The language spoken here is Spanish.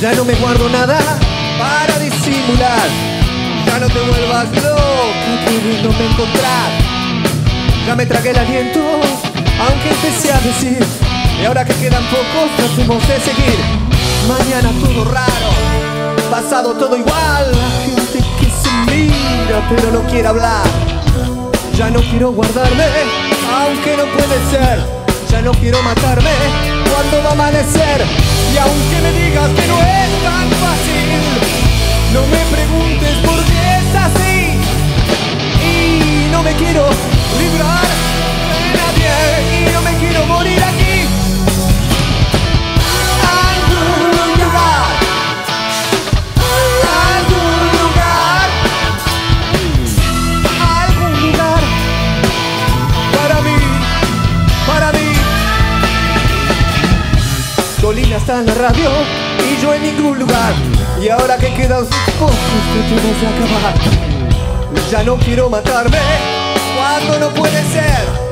Ya no me guardo nada para disimular. Ya no te vuelvas loco queriéndome encontrar. Ya me tragué el aliento, aunque empecé a decir. Y ahora que quedan pocos, tratemos de seguir. Mañana todo raro, pasado todo igual. La gente que se mira pero no quiere hablar. Ya no quiero guardarme, aunque no puede ser. Ya no quiero matarme cuando va a amanecer. Y aunque me digas que no es tan está en la radio y yo en ningún lugar. Y ahora que quedan pocos que te vas acabar. Ya no quiero matarme cuando no puede ser.